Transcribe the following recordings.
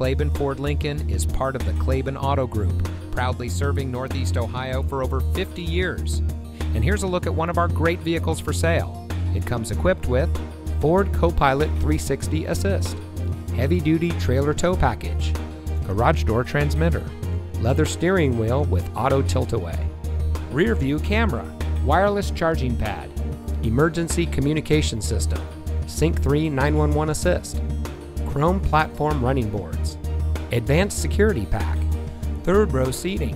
Klaben Ford Lincoln is part of the Klaben Auto Group, proudly serving Northeast Ohio for over 50 years. And here's a look at one of our great vehicles for sale. It comes equipped with Ford Copilot 360 Assist, heavy duty trailer tow package, garage door transmitter, leather steering wheel with auto tilt away, rear view camera, wireless charging pad, emergency communication system, Sync 3 911 assist, chrome platform running boards, advanced security pack, third row seating,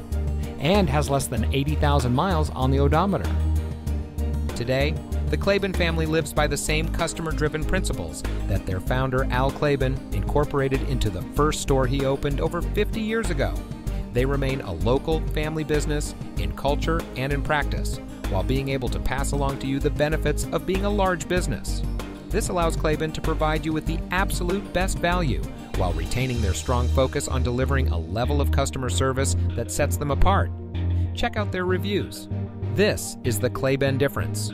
and has less than 80,000 miles on the odometer. Today, the Klaben family lives by the same customer driven principles that their founder Al Klaben incorporated into the first store he opened over 50 years ago. They remain a local family business in culture and in practice, while being able to pass along to you the benefits of being a large business. This allows Klaben to provide you with the absolute best value while retaining their strong focus on delivering a level of customer service that sets them apart. Check out their reviews. This is the Klaben difference.